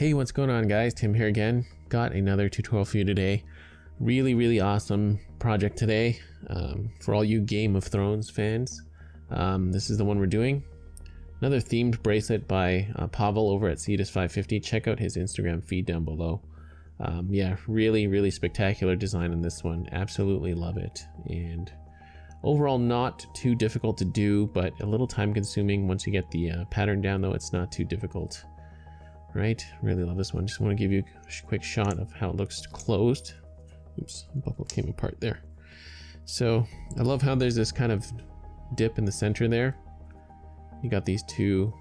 Hey, what's going on guys? Tim here again. Got another tutorial for you today. Really, really awesome project today. Um, for all you Game of Thrones fans, um, this is the one we're doing. Another themed bracelet by uh, Pavel over at Cetus550. Check out his Instagram feed down below. Um, yeah, really, really spectacular design on this one. Absolutely love it. And overall, not too difficult to do, but a little time consuming. Once you get the uh, pattern down, though, it's not too difficult right? Really love this one. Just want to give you a quick shot of how it looks closed. Oops, buckle came apart there. So I love how there's this kind of dip in the center there. You got these two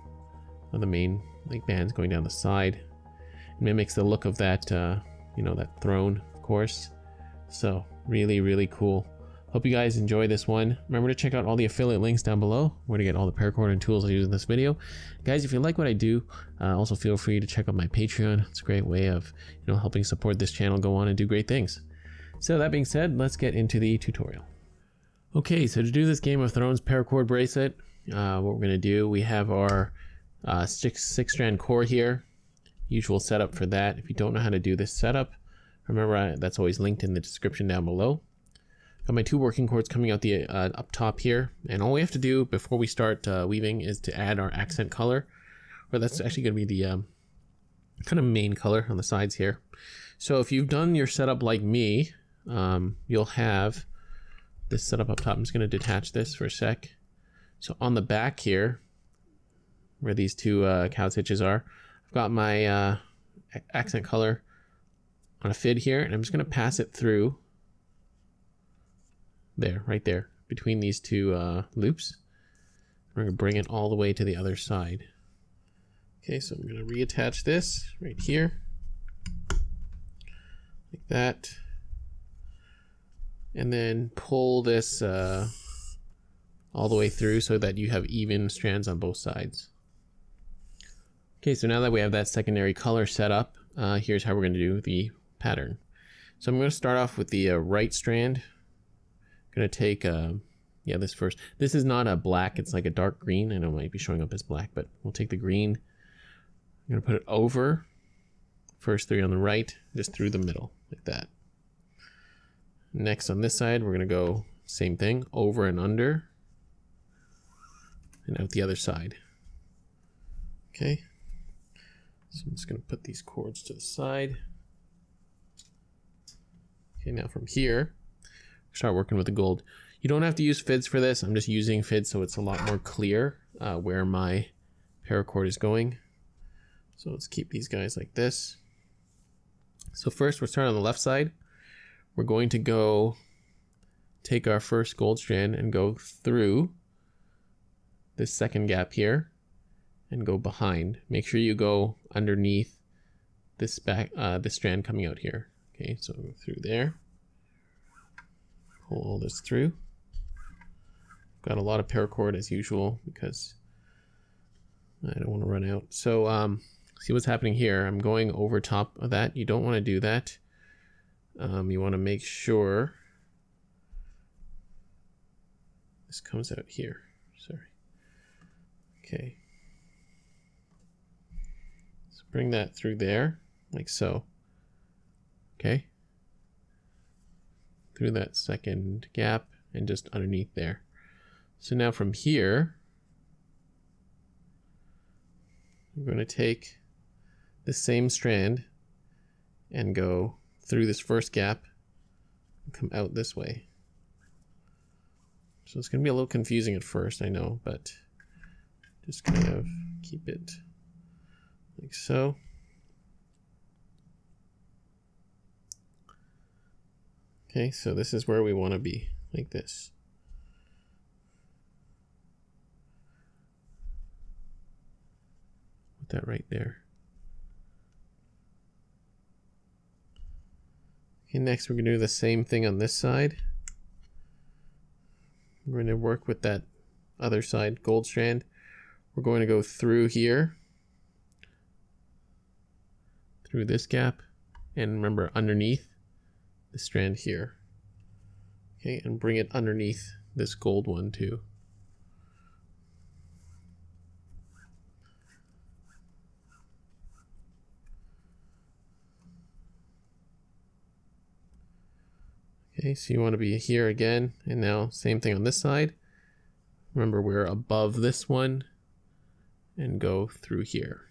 of the main like bands going down the side. It mimics the look of that, uh, you know, that throne, of course. So really, really cool. Hope you guys enjoy this one. Remember to check out all the affiliate links down below where to get all the paracord and tools I use in this video. Guys, if you like what I do, uh, also feel free to check out my Patreon. It's a great way of you know helping support this channel go on and do great things. So that being said, let's get into the tutorial. Okay, so to do this Game of Thrones paracord bracelet, uh, what we're going to do, we have our uh, six, six strand core here. Usual setup for that. If you don't know how to do this setup, remember I, that's always linked in the description down below. Got my two working cords coming out the uh, up top here. And all we have to do before we start uh, weaving is to add our accent color. Or that's actually going to be the um, kind of main color on the sides here. So if you've done your setup like me, um, you'll have this setup up top. I'm just going to detach this for a sec. So on the back here, where these two uh, cow stitches are, I've got my uh, accent color on a fid here, and I'm just going to pass it through there, right there, between these two uh, loops. We're going to bring it all the way to the other side. Okay, so I'm going to reattach this right here, like that, and then pull this uh, all the way through so that you have even strands on both sides. Okay, so now that we have that secondary color set up, uh, here's how we're going to do the pattern. So I'm going to start off with the uh, right strand gonna take uh, yeah this first. This is not a black. It's like a dark green. Know it might be showing up as black, but we'll take the green. I'm gonna put it over first three on the right, just through the middle like that. Next on this side, we're gonna go same thing over and under, and out the other side. Okay. So I'm just gonna put these cords to the side. Okay, now from here, start working with the gold. You don't have to use fids for this. I'm just using fids so it's a lot more clear uh, where my paracord is going. So let's keep these guys like this. So first we're starting on the left side. We're going to go take our first gold strand and go through this second gap here and go behind. Make sure you go underneath this back uh, this strand coming out here. Okay, so through there pull all this through. Got a lot of paracord as usual because I don't want to run out. So um, see what's happening here. I'm going over top of that. You don't want to do that. Um, you want to make sure this comes out here. Sorry. Okay. So bring that through there, like so. Okay through that second gap and just underneath there. So now from here, I'm going to take the same strand and go through this first gap and come out this way. So it's going to be a little confusing at first, I know, but just kind of keep it like so. Okay, so this is where we want to be, like this. Put that right there. Okay, next we're going to do the same thing on this side. We're going to work with that other side, gold strand. We're going to go through here, through this gap, and remember underneath this strand here. Okay, and bring it underneath this gold one too. Okay, so you want to be here again, and now same thing on this side. Remember we're above this one, and go through here.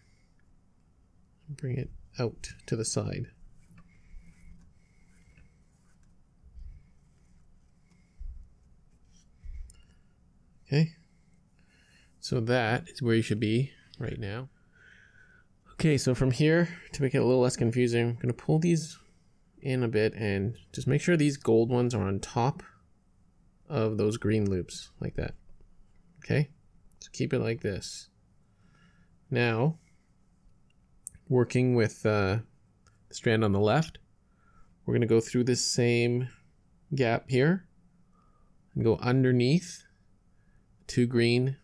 Bring it out to the side. Okay, so that is where you should be right now. Okay, so from here, to make it a little less confusing, I'm going to pull these in a bit and just make sure these gold ones are on top of those green loops, like that. Okay, so keep it like this. Now, working with uh, the strand on the left, we're going to go through this same gap here and go underneath two green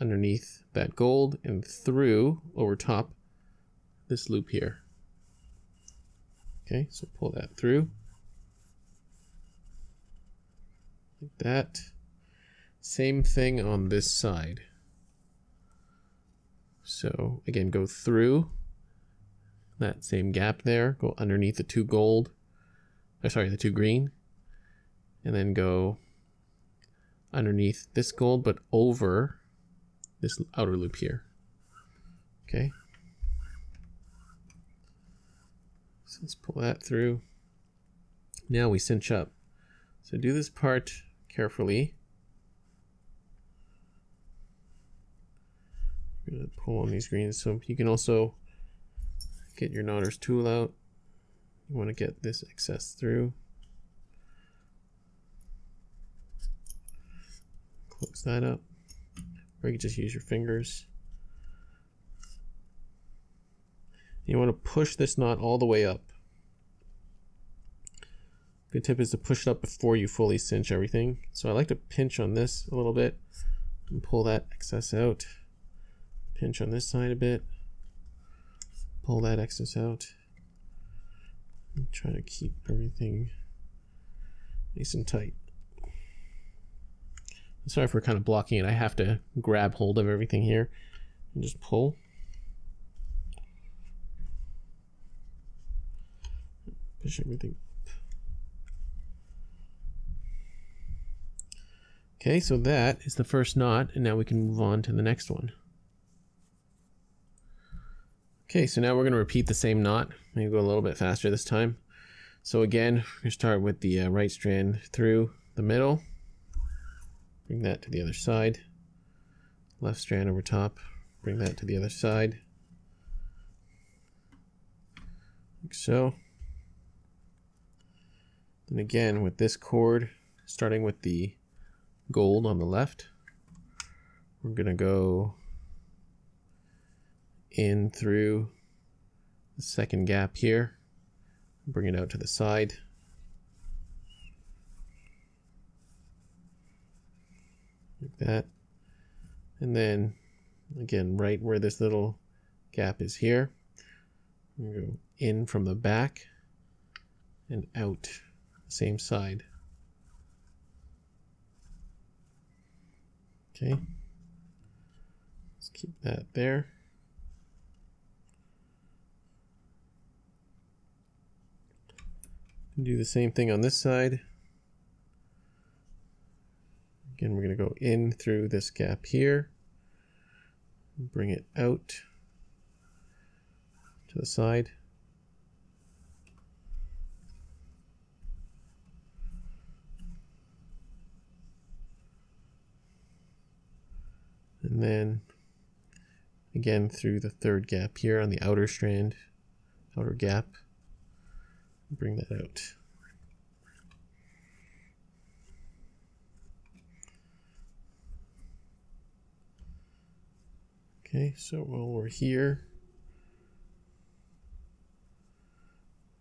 underneath that gold and through over top this loop here. Okay, so pull that through. Like that. Same thing on this side. So again, go through that same gap there, go underneath the two gold, or sorry, the two green, and then go underneath this gold, but over this outer loop here. Okay. So let's pull that through. Now we cinch up. So do this part carefully. I'm gonna pull on these greens. So you can also get your knotter's tool out. You want to get this excess through. Close that up. Or you can just use your fingers. You want to push this knot all the way up. Good tip is to push it up before you fully cinch everything. So I like to pinch on this a little bit and pull that excess out. Pinch on this side a bit. Pull that excess out. And try to keep everything nice and tight. Sorry for kind of blocking it. I have to grab hold of everything here and just pull. Push everything Okay, so that is the first knot, and now we can move on to the next one. Okay, so now we're going to repeat the same knot. Maybe go a little bit faster this time. So again, we start with the uh, right strand through the middle. Bring that to the other side. Left strand over top. Bring that to the other side. Like so. And again, with this cord, starting with the gold on the left, we're going to go in through the second gap here, bring it out to the side. Like that. And then again, right where this little gap is here, go in from the back and out the same side. Okay, let's keep that there. Do the same thing on this side. Again, we're going to go in through this gap here, bring it out to the side. And then again through the third gap here on the outer strand, outer gap, bring that out. Okay, so while we're here,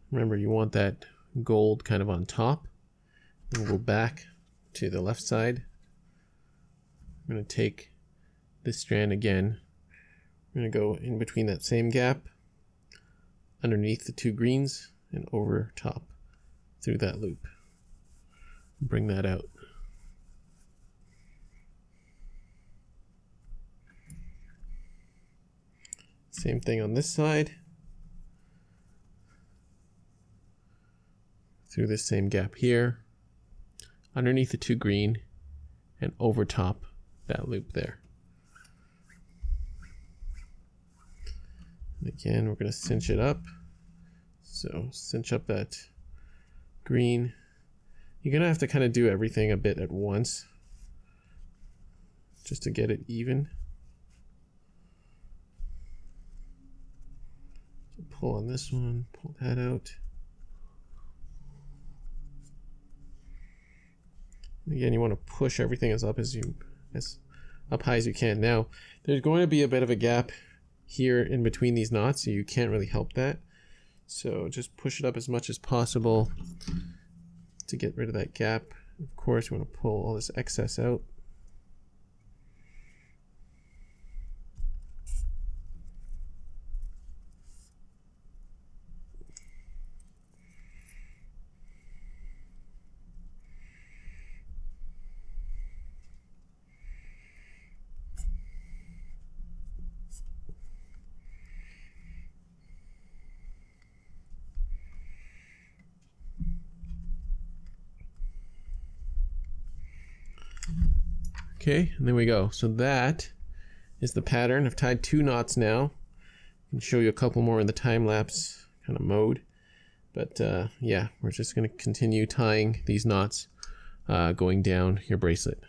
remember you want that gold kind of on top. We'll go back to the left side. I'm going to take this strand again. I'm going to go in between that same gap, underneath the two greens, and over top through that loop. Bring that out. Same thing on this side. Through this same gap here, underneath the two green and over top that loop there. And again, we're going to cinch it up. So cinch up that green. You're going to have to kind of do everything a bit at once just to get it even. So pull on this one, pull that out. Again, you want to push everything as up as you as up high as you can. Now, there's going to be a bit of a gap here in between these knots, so you can't really help that. So just push it up as much as possible to get rid of that gap. Of course, we want to pull all this excess out. Okay, and there we go. So that is the pattern. I've tied two knots now. I can show you a couple more in the time lapse kind of mode. But uh, yeah, we're just going to continue tying these knots uh, going down your bracelet.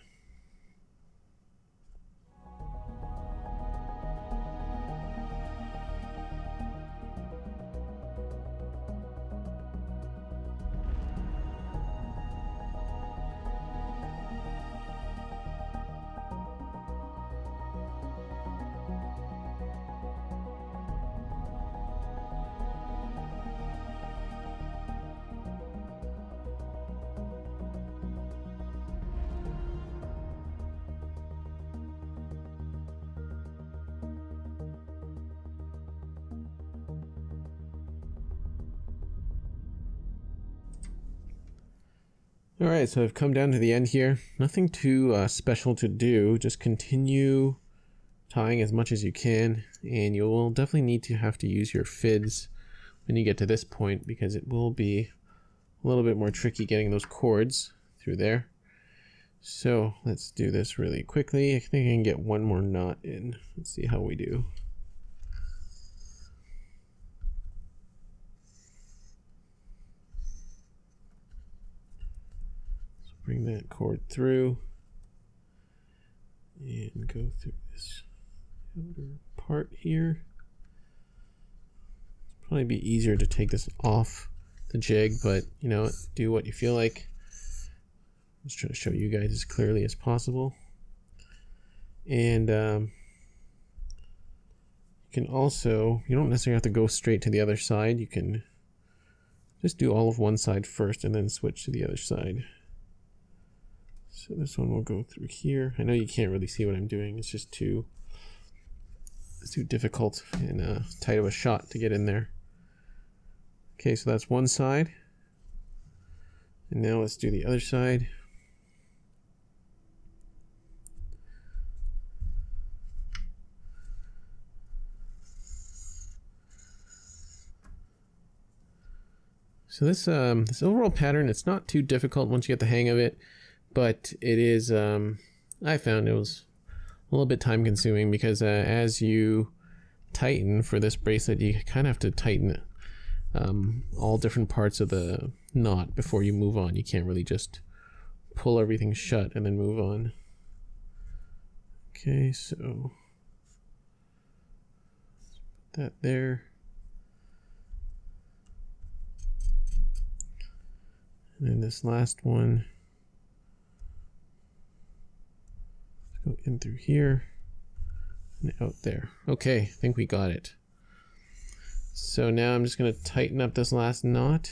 All right, so I've come down to the end here. Nothing too uh, special to do. Just continue tying as much as you can, and you will definitely need to have to use your fids when you get to this point because it will be a little bit more tricky getting those cords through there. So let's do this really quickly. I think I can get one more knot in. Let's see how we do. Bring that cord through and go through this outer part here. It's probably be easier to take this off the jig, but you know, do what you feel like. I'm Just trying to show you guys as clearly as possible. And um, you can also, you don't necessarily have to go straight to the other side. You can just do all of one side first and then switch to the other side. So this one will go through here. I know you can't really see what I'm doing. It's just too, it's too difficult and uh, tight of a shot to get in there. Okay, so that's one side. And now let's do the other side. So this um, this overall pattern, it's not too difficult once you get the hang of it but it is um, I found it was a little bit time consuming because uh, as you tighten for this bracelet you kind of have to tighten um, all different parts of the knot before you move on. You can't really just pull everything shut and then move on. Okay so put that there. And then this last one Go in through here and out there. Okay, I think we got it. So now I'm just going to tighten up this last knot.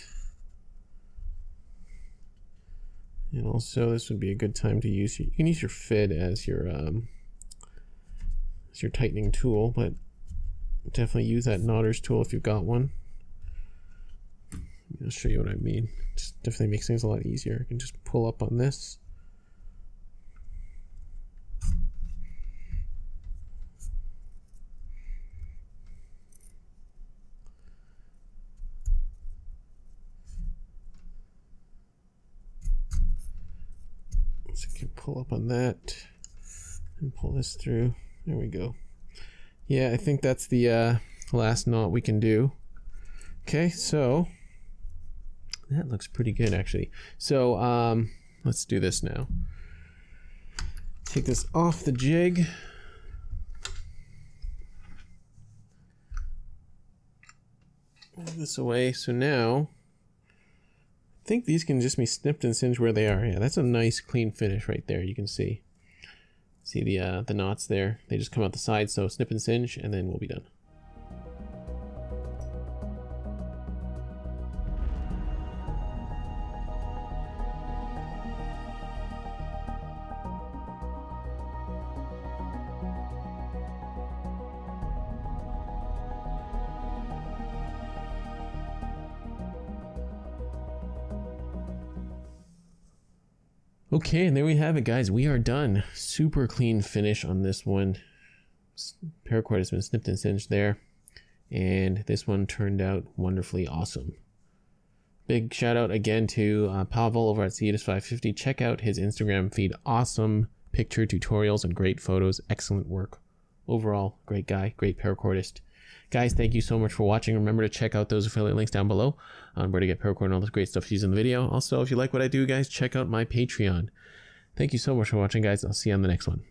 And also this would be a good time to use, you can use your fid as your, um, as your tightening tool, but definitely use that knotter's tool if you've got one. I'll show you what I mean. Just definitely makes things a lot easier. I can just pull up on this I can pull up on that and pull this through. There we go. Yeah, I think that's the uh, last knot we can do. Okay, so that looks pretty good actually. So um, let's do this now. Take this off the jig. Move this away. So now, I think these can just be snipped and singed where they are. Yeah, that's a nice clean finish right there. You can see. See the uh, the knots there? They just come out the side. So snip and singe, and then we'll be done. Okay, and there we have it, guys. We are done. Super clean finish on this one. Paracord has been snipped and singed there. And this one turned out wonderfully awesome. Big shout out again to uh, Pavel over at Cetus550. Check out his Instagram feed. Awesome picture tutorials and great photos. Excellent work. Overall, great guy, great paracordist. Guys, thank you so much for watching. Remember to check out those affiliate links down below on where to get paracord and all this great stuff used in the video. Also, if you like what I do, guys, check out my Patreon. Thank you so much for watching, guys. I'll see you on the next one.